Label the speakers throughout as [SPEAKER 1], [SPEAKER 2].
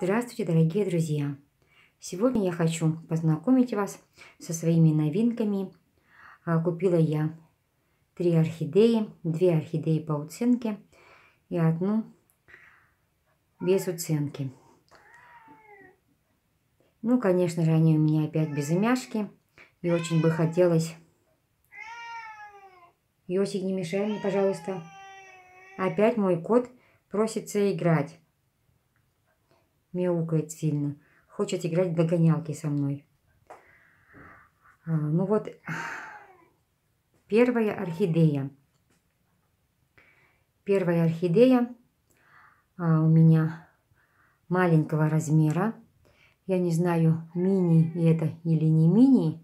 [SPEAKER 1] Здравствуйте, дорогие друзья! Сегодня я хочу познакомить вас со своими новинками. А, купила я три орхидеи, две орхидеи по уценке и одну без уценки. Ну, конечно же, они у меня опять без имяшки. И очень бы хотелось... Йосик, не мешай мне, пожалуйста. Опять мой кот просится играть мяукает сильно. Хочет играть в догонялки со мной. А, ну вот, первая орхидея. Первая орхидея а, у меня маленького размера. Я не знаю, мини это или не мини.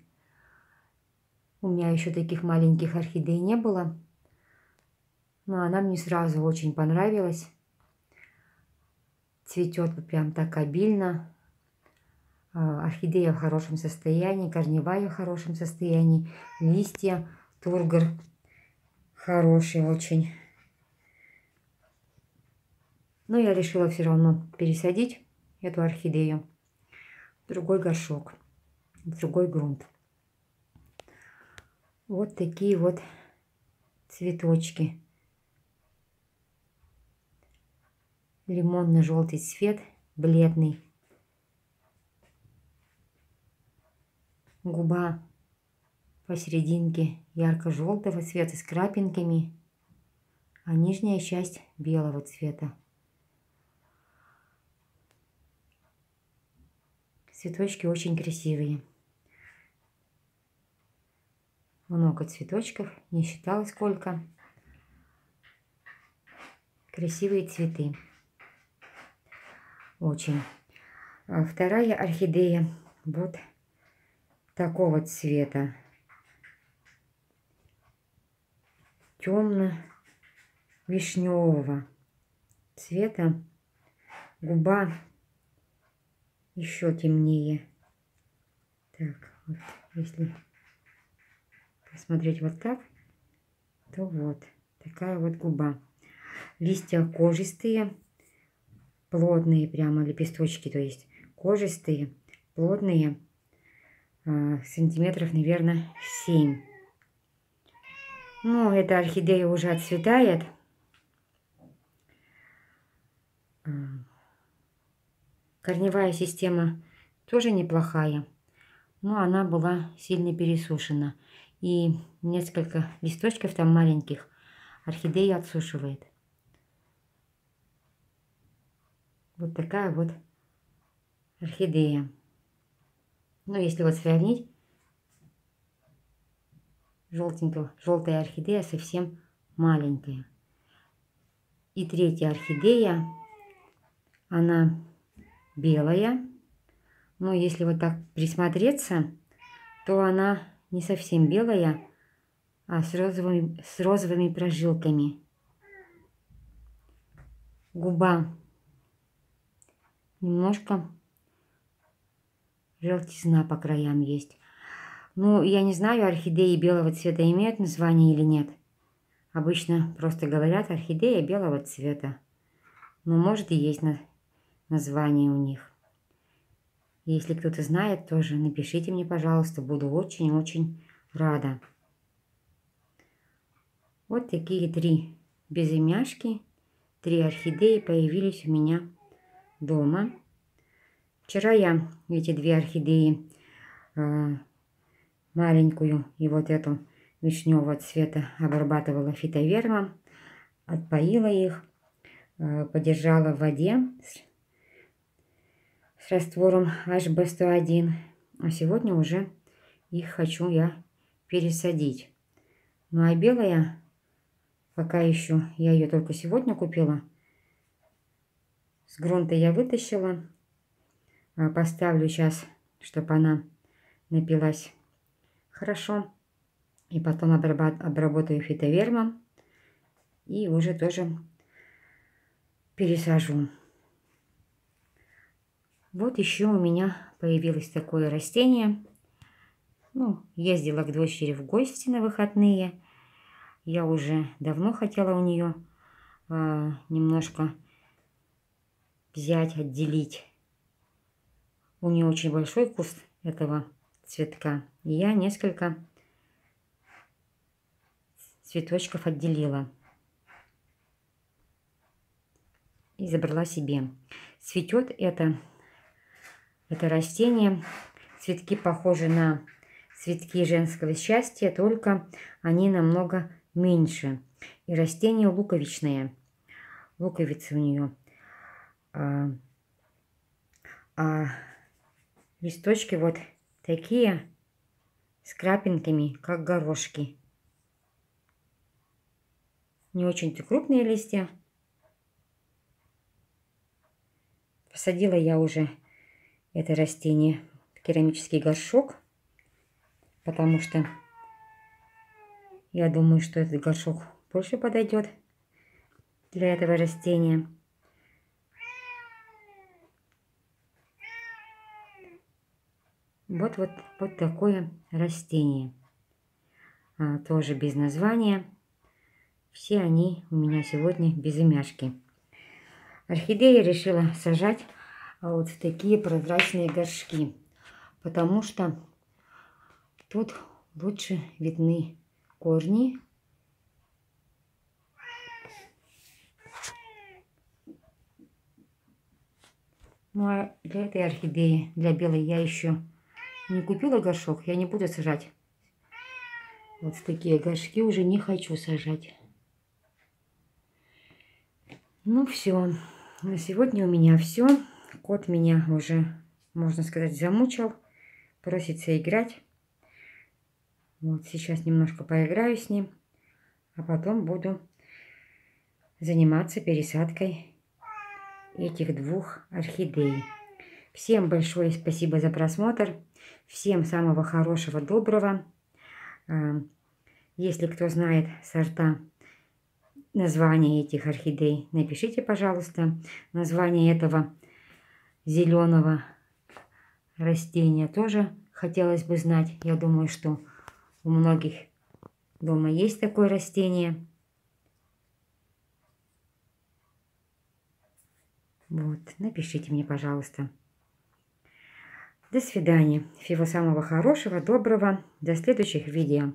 [SPEAKER 1] У меня еще таких маленьких орхидей не было. Но она мне сразу очень понравилась цветет прям так обильно. А, орхидея в хорошем состоянии, корневая в хорошем состоянии, листья, тургор хороший очень. Но я решила все равно пересадить эту орхидею в другой горшок, в другой грунт. Вот такие вот цветочки. Лимонно-желтый цвет, бледный. Губа посерединке ярко-желтого цвета с крапинками, а нижняя часть белого цвета. Цветочки очень красивые. Много цветочков, не считала сколько. Красивые цветы. Очень. А вторая орхидея вот такого цвета. Темно-вишневого цвета. Губа еще темнее. Так, вот если посмотреть вот так, то вот такая вот губа. Листья кожистые плотные прямо лепесточки, то есть кожистые, плотные, а, сантиметров, наверное, 7. Ну, эта орхидея уже отцветает. А, корневая система тоже неплохая, но она была сильно пересушена. И несколько листочков там маленьких орхидея отсушивает. Вот такая вот орхидея. Ну, если вот сравнить, желтенького, желтая орхидея совсем маленькая. И третья орхидея, она белая. Но если вот так присмотреться, то она не совсем белая, а с розовыми, с розовыми прожилками. Губа Немножко желтизна по краям есть. Ну, я не знаю, орхидеи белого цвета имеют название или нет. Обычно просто говорят орхидея белого цвета. Но может и есть на название у них. Если кто-то знает, тоже напишите мне, пожалуйста. Буду очень-очень рада. Вот такие три безымяшки, три орхидеи появились у меня дома. Вчера я эти две орхидеи, э, маленькую и вот эту вишневого цвета, обрабатывала фитовермом, отпоила их, э, подержала в воде с, с раствором HB101. А сегодня уже их хочу я пересадить. Ну а белая, пока еще, я ее только сегодня купила, с грунта я вытащила. А, поставлю сейчас, чтобы она напилась хорошо. И потом обработаю фитовермом. И уже тоже пересажу. Вот еще у меня появилось такое растение. Ну, ездила к дочери в гости на выходные. Я уже давно хотела у нее э, немножко взять, отделить У нее очень большой куст этого цветка. И я несколько цветочков отделила. И забрала себе. Цветет это, это растение. Цветки похожи на цветки женского счастья, только они намного меньше. И растение луковичное. Луковицы у нее. А, а листочки вот такие с крапинками, как горошки. Не очень-то крупные листья. Посадила я уже это растение в керамический горшок, потому что я думаю, что этот горшок больше подойдет для этого растения. Вот, вот, вот такое растение. А, тоже без названия. Все они у меня сегодня без имяшки. Орхидеи решила сажать вот в такие прозрачные горшки, потому что тут лучше видны корни. Ну а для этой орхидеи, для белой, я еще не купила горшок. Я не буду сажать. Вот такие горшки уже не хочу сажать. Ну все, на сегодня у меня все. Кот меня уже, можно сказать, замучил. Просится играть. Вот сейчас немножко поиграю с ним, а потом буду заниматься пересадкой этих двух орхидей. Всем большое спасибо за просмотр. Всем самого хорошего, доброго. А, если кто знает сорта, название этих орхидей, напишите, пожалуйста, название этого зеленого растения тоже хотелось бы знать. Я думаю, что у многих дома есть такое растение. Вот, напишите мне, пожалуйста. До свидания. Всего самого хорошего, доброго. До следующих видео.